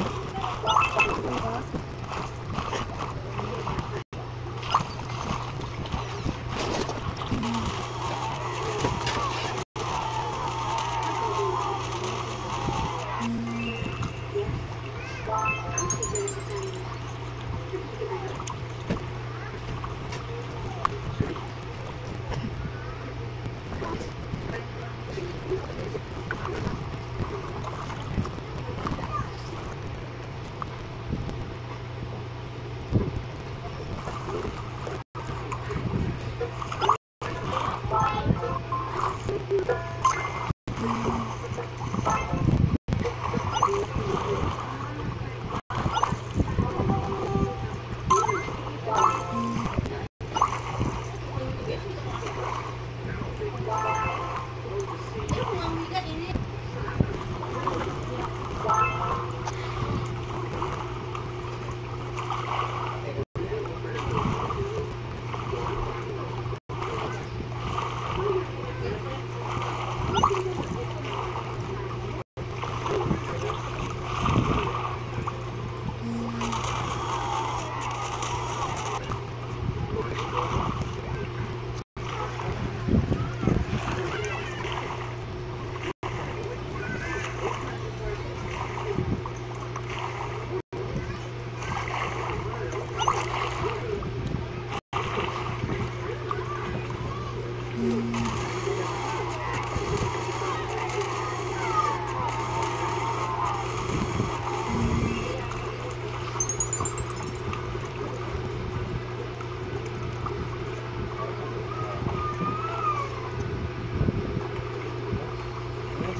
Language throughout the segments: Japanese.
tudo.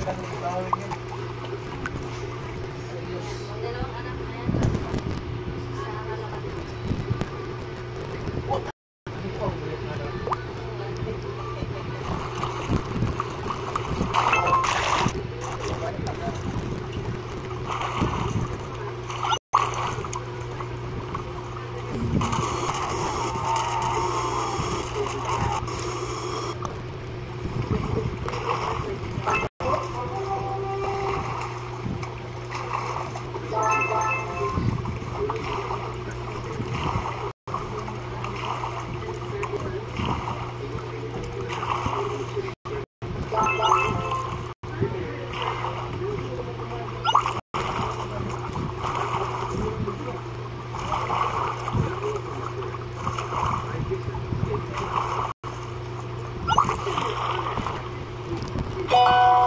Thank you. Oh!